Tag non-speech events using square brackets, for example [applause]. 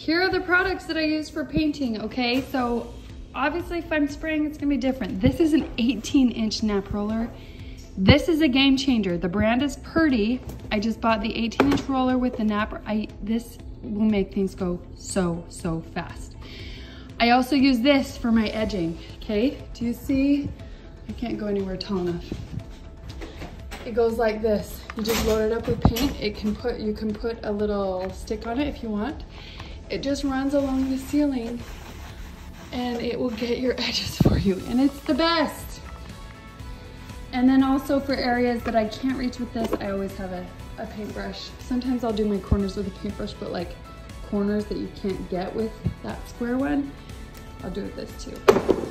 here are the products that I use for painting, okay? So obviously if I'm spraying, it's gonna be different. This is an 18 inch nap roller. This is a game changer. The brand is Purdy. I just bought the 18 inch roller with the nap. I, this will make things go so, so fast. I also use this for my edging, okay? Do you see? I can't go anywhere tall enough. It goes like this. You just load it up with paint. It can put, you can put a little stick on it if you want. It just runs along the ceiling and it will get your [laughs] edges for you. And it's the best. And then also for areas that I can't reach with this, I always have a, a paintbrush. Sometimes I'll do my corners with a paintbrush, but like corners that you can't get with that square one, I'll do with this too.